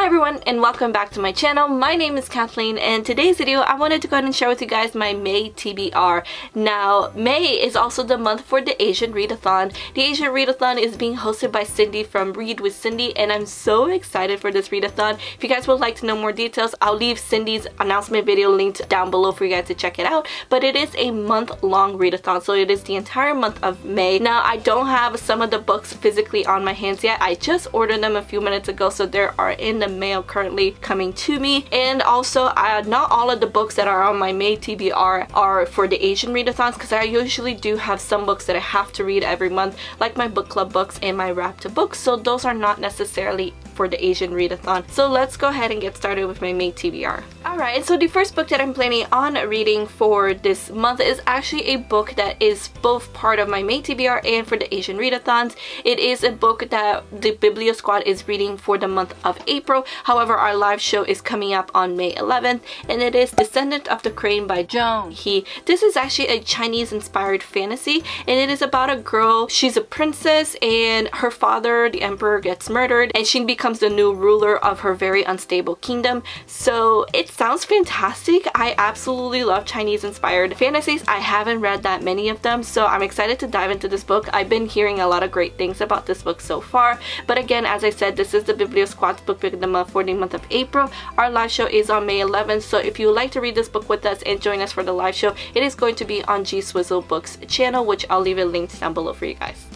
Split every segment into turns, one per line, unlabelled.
Hi everyone and welcome back to my channel. My name is Kathleen and today's video I wanted to go ahead and share with you guys my May TBR. Now May is also the month for the Asian Readathon. The Asian Readathon is being hosted by Cindy from Read with Cindy and I'm so excited for this readathon. If you guys would like to know more details I'll leave Cindy's announcement video linked down below for you guys to check it out. But it is a month long readathon so it is the entire month of May. Now I don't have some of the books physically on my hands yet. I just ordered them a few minutes ago so there are in the mail currently coming to me. And also uh, not all of the books that are on my May TBR are for the Asian readathons because I usually do have some books that I have to read every month like my book club books and my wrapped books. So those are not necessarily for the Asian readathon. So let's go ahead and get started with my May TBR. Alright, so the first book that I'm planning on reading for this month is actually a book that is both part of my May TBR and for the Asian readathons. It is a book that the Biblio Squad is reading for the month of April. However, our live show is coming up on May 11th and it is Descendant of the Crane by Joan He. This is actually a Chinese inspired fantasy and it is about a girl, she's a princess and her father, the emperor, gets murdered and she becomes the new ruler of her very unstable kingdom. So it sounds fantastic. I absolutely love Chinese inspired fantasies. I haven't read that many of them so I'm excited to dive into this book. I've been hearing a lot of great things about this book so far but again as I said this is the Biblio Squad's book pick of the month for the month of April. Our live show is on May 11th so if you would like to read this book with us and join us for the live show it is going to be on GSwizzel Books channel which I'll leave a link down below for you guys.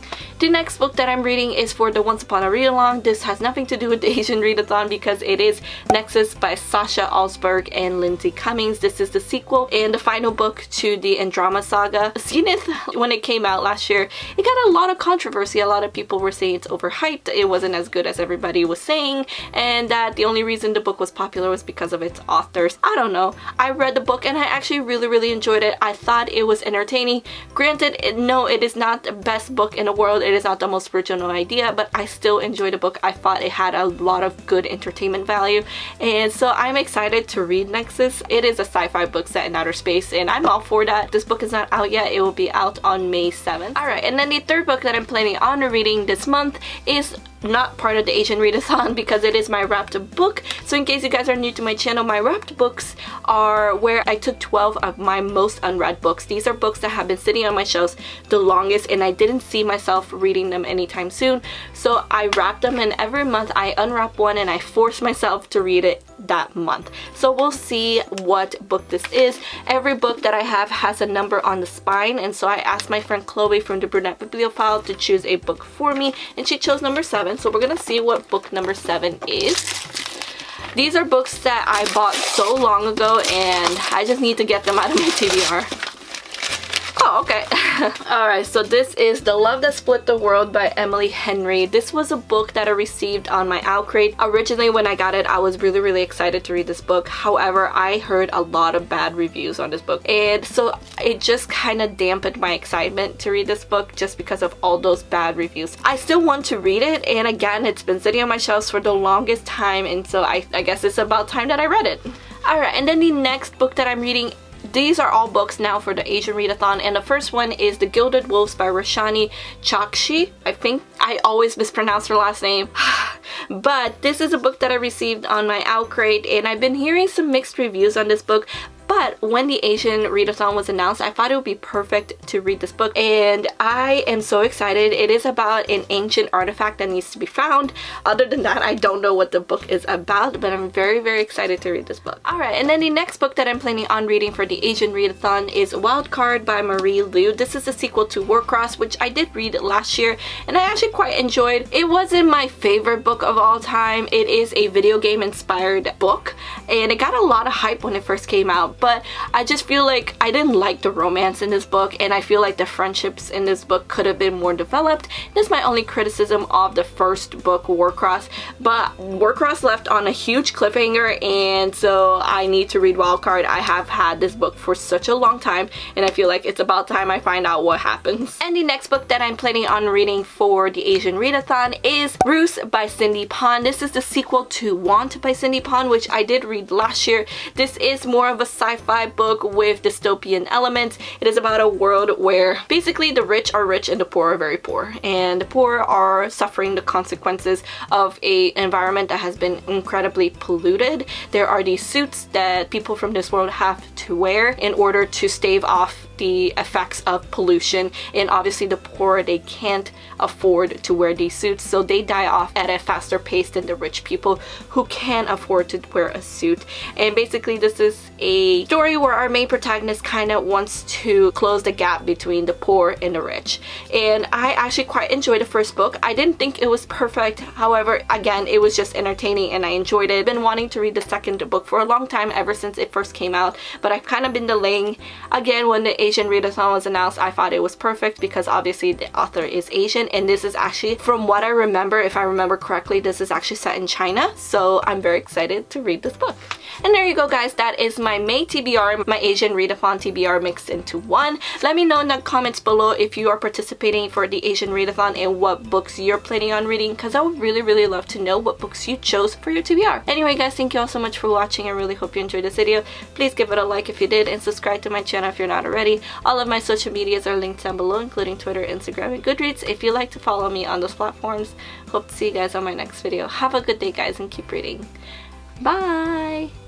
The next book that I'm reading is for the Once Upon a Read Along. This has nothing to do with the Asian Readathon because it is Nexus by Sasha Alsberg and Lindsay Cummings. This is the sequel and the final book to the Andromeda saga. Zenith, when it came out last year, it got a lot of controversy. A lot of people were saying it's overhyped, it wasn't as good as everybody was saying, and that the only reason the book was popular was because of its authors. I don't know. I read the book and I actually really, really enjoyed it. I thought it was entertaining. Granted, no, it is not the best book in the world. It is not the most original idea, but I still enjoyed the book. I thought it had a lot of good entertainment value, and so I'm excited to read Nexus. It is a sci-fi book set in outer space, and I'm all for that. This book is not out yet. It will be out on May 7th. Alright, and then the third book that I'm planning on reading this month is not part of the Asian Readathon because it is my wrapped book. So in case you guys are new to my channel, my wrapped books are where I took 12 of my most unread books. These are books that have been sitting on my shelves the longest and I didn't see myself reading them anytime soon. So I wrapped them and every month I unwrap one and I force myself to read it that month. So we'll see what book this is. Every book that I have has a number on the spine and so I asked my friend Chloe from the Brunette Bibliophile to choose a book for me and she chose number 7 so we're gonna see what book number 7 is. These are books that I bought so long ago and I just need to get them out of my TBR. Oh, okay. Alright, so this is The Love That Split the World by Emily Henry. This was a book that I received on my OwlCrate. Originally, when I got it, I was really, really excited to read this book. However, I heard a lot of bad reviews on this book. And so it just kind of dampened my excitement to read this book just because of all those bad reviews. I still want to read it. And again, it's been sitting on my shelves for the longest time. And so I, I guess it's about time that I read it. Alright, and then the next book that I'm reading these are all books now for the Asian Readathon and the first one is The Gilded Wolves by Roshani Chokshi. I think I always mispronounce her last name. but this is a book that I received on my OwlCrate and I've been hearing some mixed reviews on this book but when the Asian readathon was announced, I thought it would be perfect to read this book and I am so excited. It is about an ancient artifact that needs to be found. Other than that, I don't know what the book is about, but I'm very, very excited to read this book. Alright, and then the next book that I'm planning on reading for the Asian readathon is Wild Card by Marie Lu. This is a sequel to Warcross, which I did read last year and I actually quite enjoyed. It wasn't my favorite book of all time. It is a video game inspired book and it got a lot of hype when it first came out but I just feel like I didn't like the romance in this book and I feel like the friendships in this book could have been more developed. This is my only criticism of the first book, Warcross, but Warcross left on a huge cliffhanger and so I need to read Wildcard. I have had this book for such a long time and I feel like it's about time I find out what happens. And the next book that I'm planning on reading for the Asian Readathon is Ruse by Cindy Pon. This is the sequel to Want by Cindy Pon which I did read last year. This is more of a sci sci-fi book with dystopian elements. It is about a world where basically the rich are rich and the poor are very poor. And the poor are suffering the consequences of a environment that has been incredibly polluted. There are these suits that people from this world have to wear in order to stave off the effects of pollution and obviously the poor they can't afford to wear these suits so they die off at a faster pace than the rich people who can afford to wear a suit and basically this is a story where our main protagonist kind of wants to close the gap between the poor and the rich. And I actually quite enjoyed the first book. I didn't think it was perfect. However again it was just entertaining and I enjoyed it. I've been wanting to read the second book for a long time ever since it first came out. But I've kind of been delaying again when the Asian readathon was announced, I thought it was perfect because obviously the author is Asian and this is actually, from what I remember, if I remember correctly, this is actually set in China. So I'm very excited to read this book. And there you go guys, that is my May TBR, my Asian readathon TBR mixed into one. Let me know in the comments below if you are participating for the Asian readathon and what books you're planning on reading because I would really really love to know what books you chose for your TBR. Anyway guys, thank you all so much for watching. I really hope you enjoyed this video. Please give it a like if you did and subscribe to my channel if you're not already. All of my social medias are linked down below including Twitter, Instagram, and Goodreads if you'd like to follow me on those platforms. Hope to see you guys on my next video. Have a good day guys and keep reading. Bye!